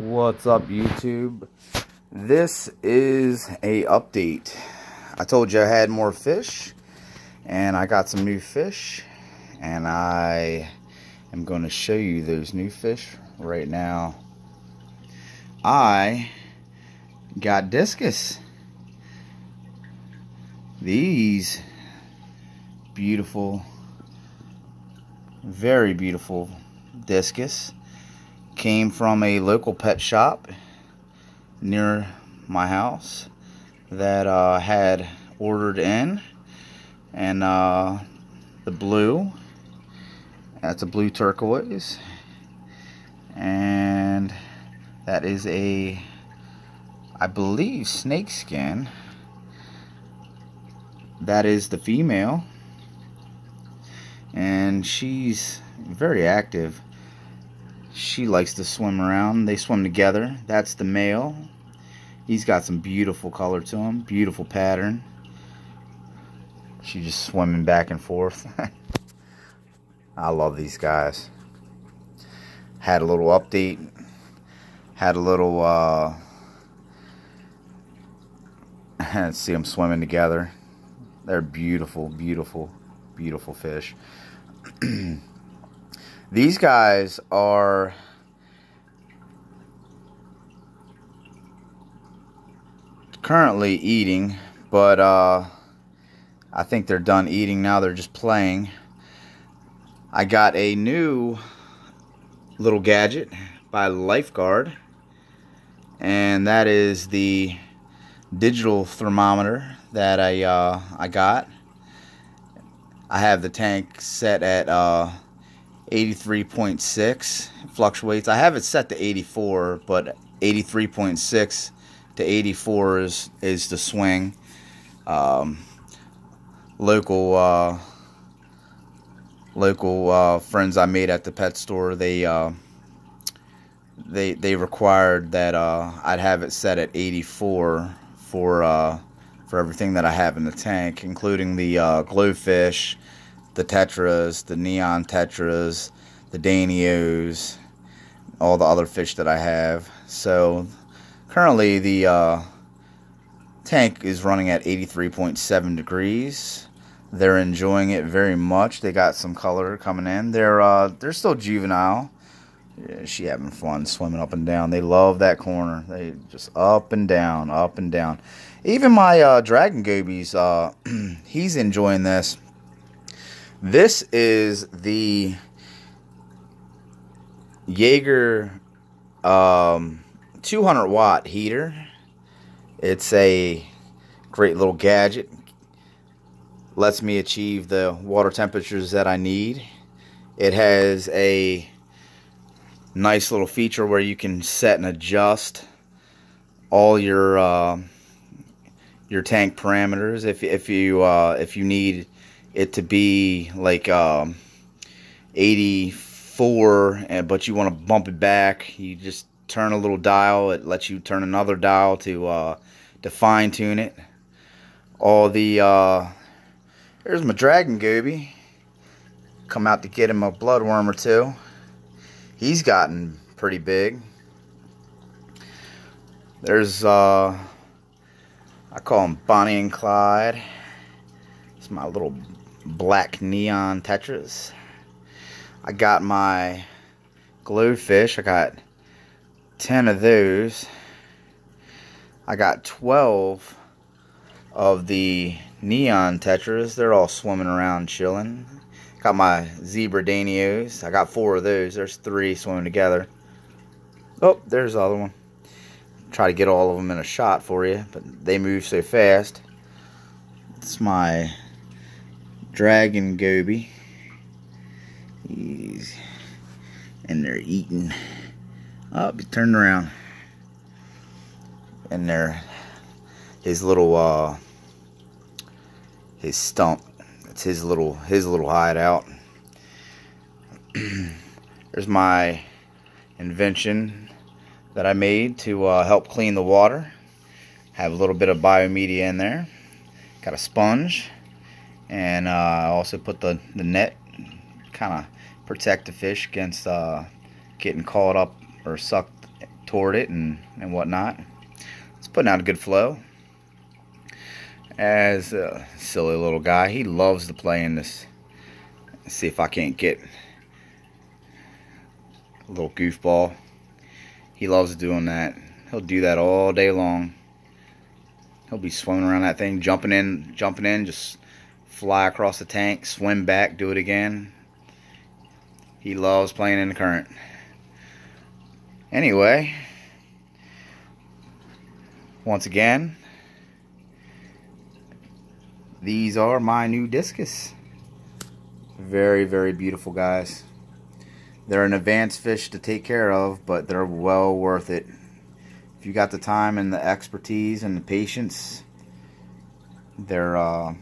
What's up YouTube? This is a update. I told you I had more fish and I got some new fish and I am going to show you those new fish right now. I got discus. These beautiful, very beautiful discus came from a local pet shop near my house that uh, had ordered in and uh, the blue that's a blue turquoise and that is a I believe snakeskin that is the female and she's very active she likes to swim around. They swim together. That's the male. He's got some beautiful color to him. Beautiful pattern. She's just swimming back and forth. I love these guys. Had a little update. Had a little, uh, see them swimming together. They're beautiful, beautiful, beautiful fish. These guys are currently eating, but uh, I think they're done eating now. They're just playing. I got a new little gadget by Lifegard, and that is the digital thermometer that I uh, I got. I have the tank set at uh, 83.6 fluctuates. I have it set to 84, but 83.6 to 84 is is the swing. Um, local uh, local uh, friends I made at the pet store they uh, they they required that uh, I'd have it set at 84 for uh, for everything that I have in the tank, including the uh, GloFish the tetras, the neon tetras, the danios, all the other fish that I have. So currently the uh, tank is running at 83.7 degrees. They're enjoying it very much. They got some color coming in. They're uh, they're still juvenile. Yeah, she having fun swimming up and down. They love that corner. They just up and down, up and down. Even my uh, dragon gobies, uh, he's enjoying this. This is the Jaeger um, 200 watt heater. It's a great little gadget. Lets me achieve the water temperatures that I need. It has a nice little feature where you can set and adjust all your uh, your tank parameters if if you uh, if you need it to be like um, 84 but you want to bump it back. You just turn a little dial. It lets you turn another dial to uh, to fine tune it. All the uh, there's my dragon goby. Come out to get him a bloodworm or two he's gotten pretty big. There's uh I call him Bonnie and Clyde. It's my little black neon tetras. I got my GloFish. I got 10 of those. I got 12 of the neon tetras. They're all swimming around chilling. Got my zebra danios. I got four of those. There's three swimming together. Oh, there's the other one. Try to get all of them in a shot for you, but they move so fast. It's my dragon goby. He's and they're eating. Oh, he turned around. And they're his little uh his stump. It's his little his little hideout. There's my invention that I made to uh, help clean the water. Have a little bit of biomedia in there. Got a sponge and uh, I also put the, the net kind of protect the fish against uh, getting caught up or sucked toward it and, and whatnot. It's putting out a good flow. As a silly little guy, he loves to play in this. Let's see if I can't get a little goofball. He loves doing that. He'll do that all day long. He'll be swimming around that thing, jumping in, jumping in, just fly across the tank, swim back, do it again. He loves playing in the current. Anyway, once again, these are my new discus. Very, very beautiful, guys. They're an advanced fish to take care of, but they're well worth it. If you got the time and the expertise and the patience, they're uh,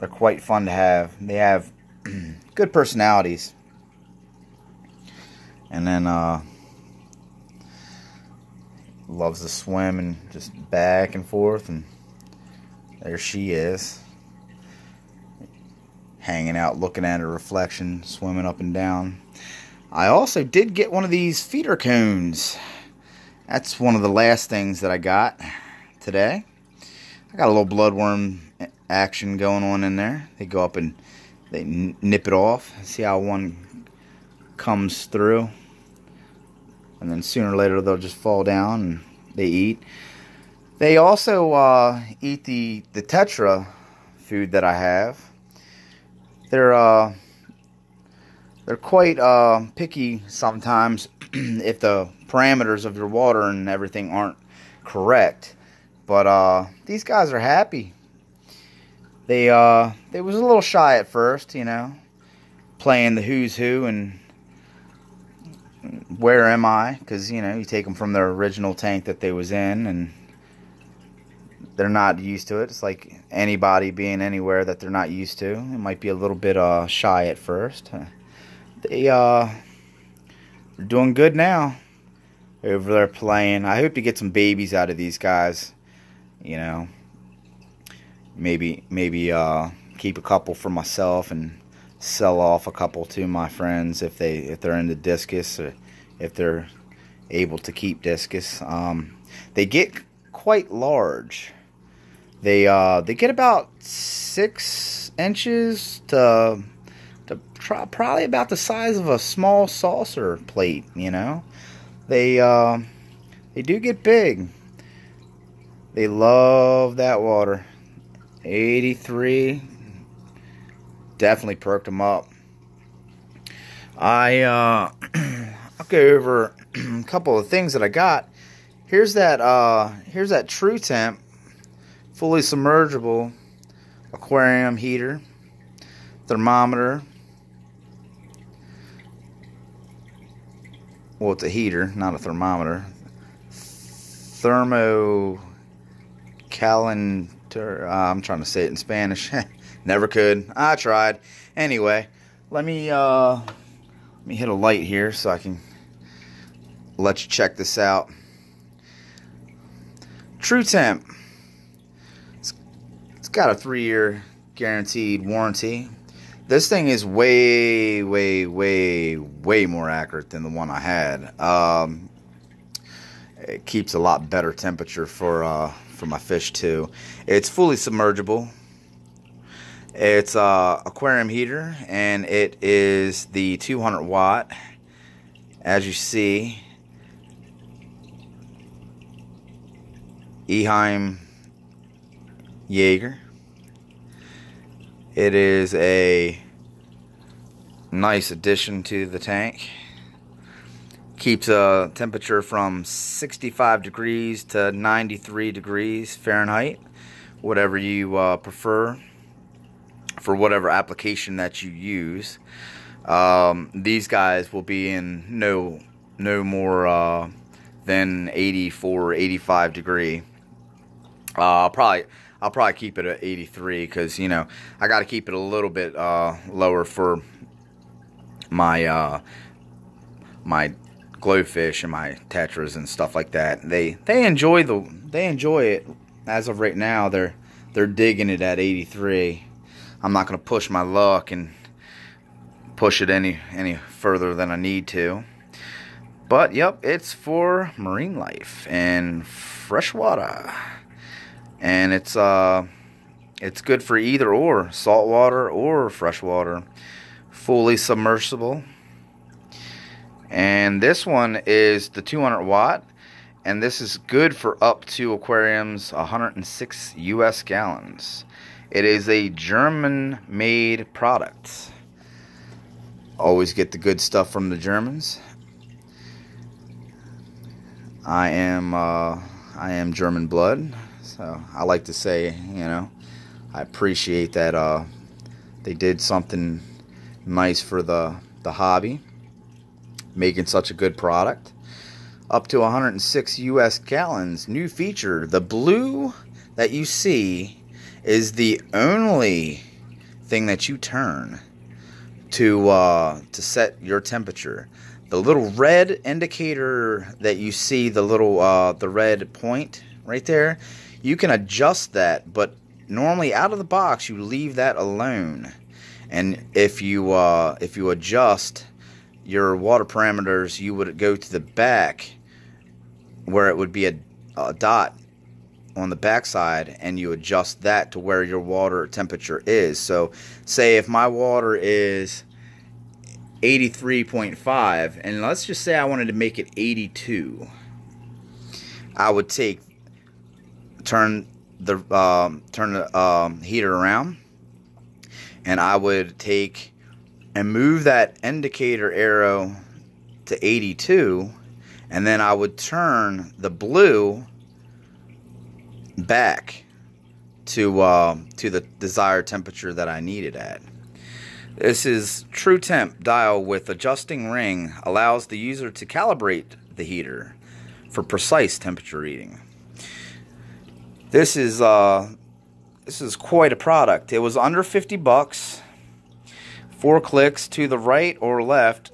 they're quite fun to have. They have good personalities. And then uh, loves to swim and just back and forth and there she is hanging out looking at her reflection swimming up and down I also did get one of these feeder cones that's one of the last things that I got today I got a little bloodworm action going on in there they go up and they nip it off see how one comes through and then sooner or later they'll just fall down and they eat. They also uh, eat the, the Tetra food that I have. They're uh, they're quite uh, picky sometimes if the parameters of your water and everything aren't correct. But uh, these guys are happy. They uh, they was a little shy at first, you know, playing the who's who and where am I? Because you know you take them from their original tank that they was in, and they're not used to it. It's like anybody being anywhere that they're not used to. It might be a little bit uh, shy at first. They uh, they're doing good now. Over there playing. I hope to get some babies out of these guys. You know, maybe maybe uh, keep a couple for myself and sell off a couple to my friends if they if they're into discus or if they're able to keep discus. Um, they get quite large. They uh, they get about six inches to to probably about the size of a small saucer plate. You know, they uh, they do get big. They love that water. 83 definitely perked them up. I uh, I'll go over a couple of things that I got. Here's that uh, here's that TruTemp fully submergible aquarium heater, thermometer. Well, it's a heater, not a thermometer. Thermo calendar. Uh, I'm trying to say it in Spanish. Never could. I tried. Anyway, let me uh, let me hit a light here so I can let you check this out. TruTemp. It's, it's got a three-year guaranteed warranty. This thing is way, way, way, way more accurate than the one I had. Um, it keeps a lot better temperature for uh, for my fish too. It's fully submergible. It's a aquarium heater and it is the 200 watt. As you see, Eheim Jaeger. It is a nice addition to the tank. Keeps a temperature from 65 degrees to 93 degrees Fahrenheit, whatever you uh, prefer for whatever application that you use. Um, these guys will be in no no more uh, than 84 85 degree. Uh, I'll probably I'll probably keep it at 83 because you know I got to keep it a little bit uh, lower for my uh, my GloFish and my tetras and stuff like that. They they enjoy the they enjoy it as of right now. They're they're digging it at 83. I'm not going to push my luck and push it any any further than I need to. But yep, it's for marine life and freshwater. And it's uh it's good for either or, saltwater or freshwater. Fully submersible. And this one is the 200 watt and this is good for up to aquariums 106 US gallons. It is a German made product. Always get the good stuff from the Germans. I am uh, I am German blood, so I like to say, you know, I appreciate that uh, they did something nice for the the hobby, making such a good product. Up to 106 U.S. gallons. New feature: the blue that you see is the only thing that you turn to uh, to set your temperature the little red indicator that you see the little uh, the red point right there you can adjust that but normally out of the box you leave that alone and if you uh, if you adjust your water parameters you would go to the back where it would be a, a dot on the backside and you adjust that to where your water temperature is. So say if my water is 83.5 and let's just say I wanted to make it 82 I would take turn the um, turn the um, heater around and I would take and move that indicator arrow to 82 and then I would turn the blue back to uh, to the desired temperature that I needed at this is TruTemp dial with adjusting ring allows the user to calibrate the heater for precise temperature reading. This is uh, this is quite a product. It was under 50 bucks. Four clicks to the right or left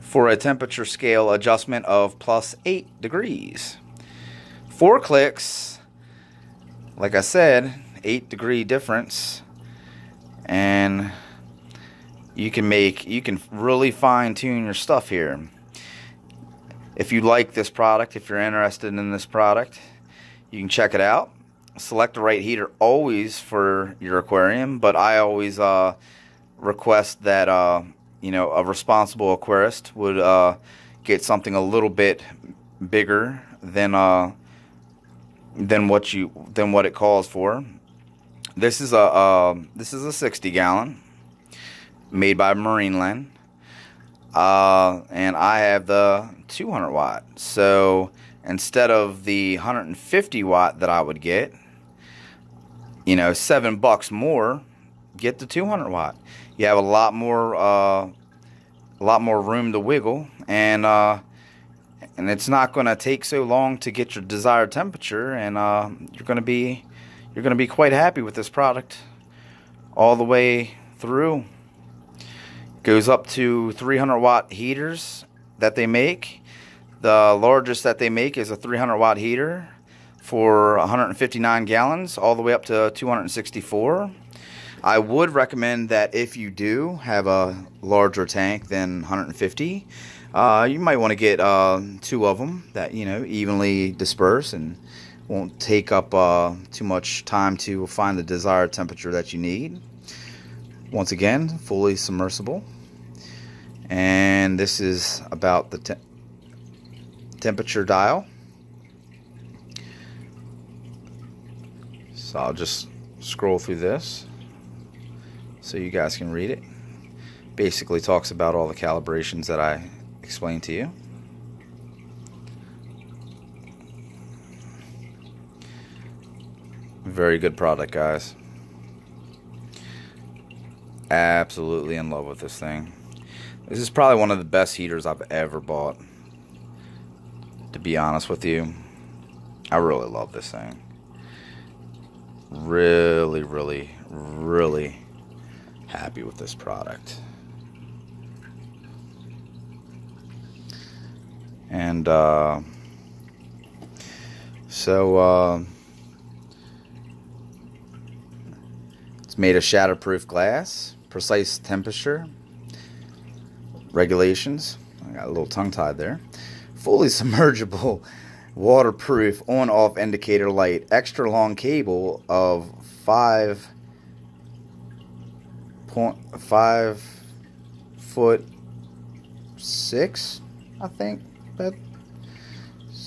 for a temperature scale adjustment of plus 8 degrees. Four clicks, like I said, 8 degree difference. And you can make you can really fine tune your stuff here. If you like this product if you're interested in this product you can check it out select the right heater always for your aquarium but I always uh, request that uh, you know a responsible aquarist would uh, get something a little bit bigger than uh, than what you than what it calls for this is a uh, this is a 60 gallon made by Marineland. Uh, and I have the 200 watt. So instead of the 150 watt that I would get, you know, seven bucks more, get the 200 watt. You have a lot more, uh, a lot more room to wiggle, and uh, and it's not going to take so long to get your desired temperature, and uh, you're going to be you're going to be quite happy with this product all the way through. Goes up to 300 watt heaters that they make. The largest that they make is a 300 watt heater for 159 gallons all the way up to 264. I would recommend that if you do have a larger tank than 150, uh, you might want to get uh, two of them that you know evenly disperse and won't take up uh, too much time to find the desired temperature that you need. Once again, fully submersible. And this is about the te temperature dial. So I'll just scroll through this so you guys can read it. Basically talks about all the calibrations that I explained to you. Very good product, guys. Absolutely in love with this thing. This is probably one of the best heaters I've ever bought. To be honest with you. I really love this thing. Really, really, really happy with this product. And, uh, so, uh, It's made of shatterproof glass, precise temperature regulations. I got a little tongue tied there. Fully submergible, waterproof on off indicator light, extra long cable of five point five foot six, I think. That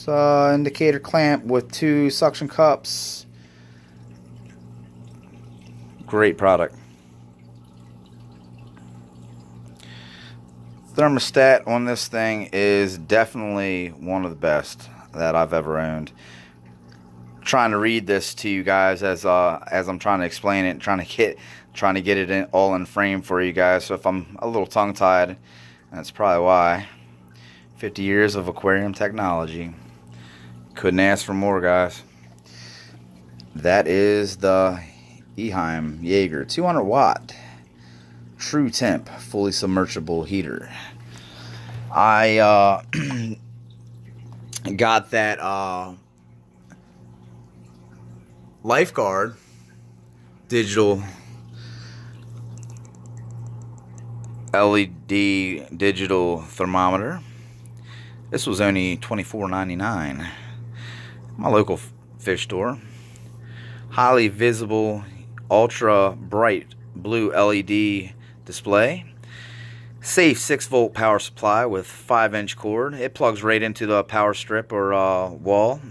uh, indicator clamp with two suction cups. Great product. Thermostat on this thing is definitely one of the best that I've ever owned. Trying to read this to you guys as uh, as I'm trying to explain it, trying to get trying to get it in, all in frame for you guys. So if I'm a little tongue tied, that's probably why. 50 years of aquarium technology. Couldn't ask for more, guys. That is the Eheim Jaeger 200 watt TruTemp fully submersible heater. I uh, got that uh, Lifegard digital LED digital thermometer. This was only $24.99 my local fish store. Highly visible, ultra bright blue LED display. Safe 6 volt power supply with 5 inch cord. It plugs right into the power strip or uh, wall.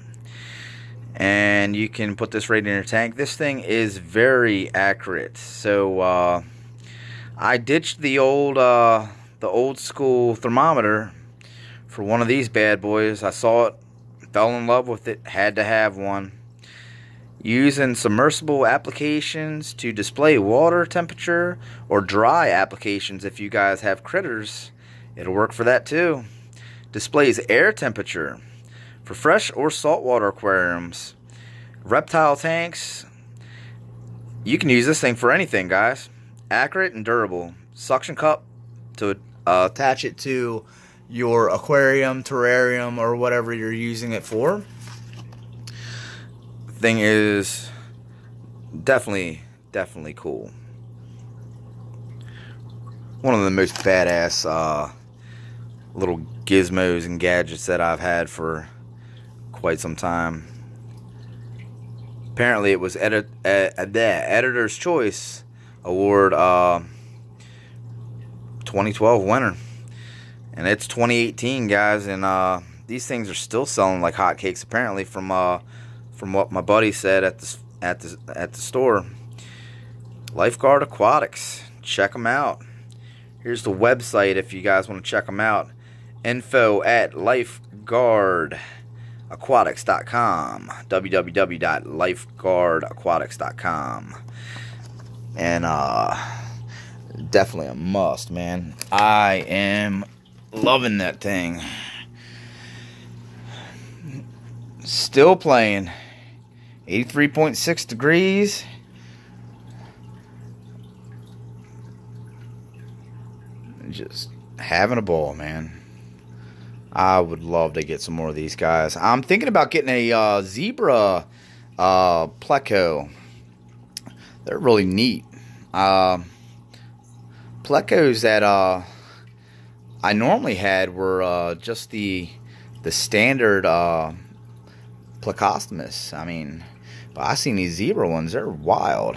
And you can put this right in your tank. This thing is very accurate. So uh, I ditched the old uh, the old school thermometer for one of these bad boys. I saw it Fell in love with it, had to have one. Using submersible applications to display water temperature or dry applications if you guys have critters, it'll work for that too. Displays air temperature for fresh or saltwater aquariums. Reptile tanks, you can use this thing for anything, guys. Accurate and durable. Suction cup to uh, attach it to your aquarium, terrarium, or whatever you're using it for. Thing is definitely, definitely cool. One of the most badass uh, little gizmos and gadgets that I've had for quite some time. Apparently, it was edit uh, the Editor's Choice Award uh, 2012 winner and it's 2018 guys and uh, these things are still selling like hotcakes apparently from uh, from what my buddy said at the at the at the store. Lifegard aquatics. Check them out. Here's the website if you guys want to check them out. Info at lifegardaquatics.com www.lifegardaquatics.com and uh definitely a must man. I am Loving that thing. Still playing. 83.6 degrees. Just having a ball, man. I would love to get some more of these guys. I'm thinking about getting a uh, zebra uh, pleco. They're really neat. Uh, plecos that uh, I normally had were uh, just the the standard uh, Plecostomus. I mean, but I seen these zebra ones. They're wild.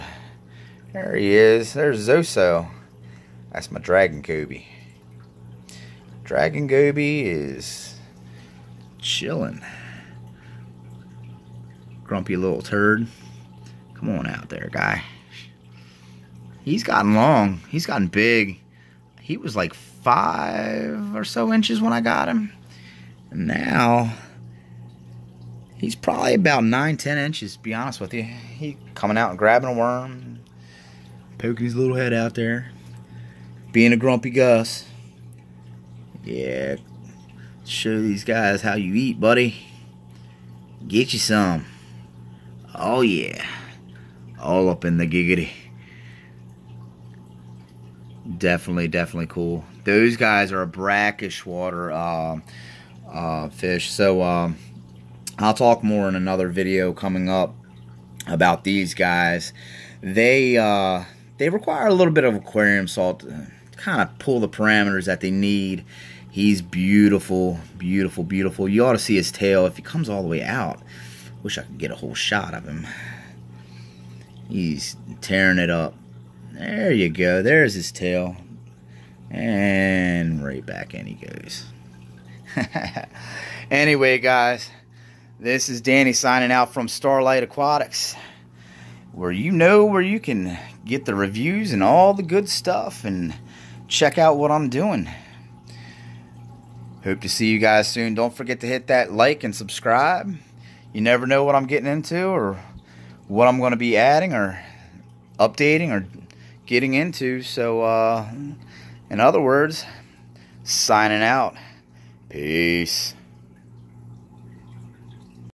There he is. There's Zoso. That's my dragon goby. Dragon goby is chilling. Grumpy little turd. Come on out there, guy. He's gotten long. He's gotten big. He was like five or so inches when I got him. And now he's probably about nine, ten inches, to be honest with you. He coming out and grabbing a worm, poking his little head out there, being a grumpy Gus. Yeah, show these guys how you eat, buddy. Get you some. Oh yeah. All up in the giggity. Definitely, definitely cool. Those guys are a brackish water uh, uh, fish. So um, I'll talk more in another video coming up about these guys. They uh, they require a little bit of aquarium salt to kind of pull the parameters that they need. He's beautiful, beautiful, beautiful. You ought to see his tail if he comes all the way out. Wish I could get a whole shot of him. He's tearing it up. There you go. There's his tail. And right back in he goes. anyway, guys, this is Danny signing out from Starlite Aquatics, where you know where you can get the reviews and all the good stuff and check out what I'm doing. Hope to see you guys soon. Don't forget to hit that like and subscribe. You never know what I'm getting into or what I'm going to be adding or updating or getting into. So, uh, in other words, signing out. Peace.